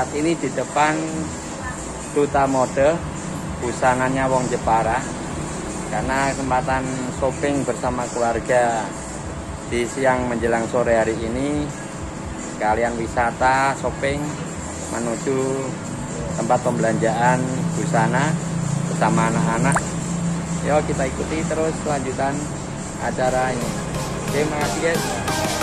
saat ini di depan duta mode busananya Wong Jepara. Karena kesempatan shopping bersama keluarga di siang menjelang sore hari ini kalian wisata shopping menuju tempat pembelanjaan busana bersama anak-anak. Yuk kita ikuti terus kelanjutan acara ini. Terima kasih guys.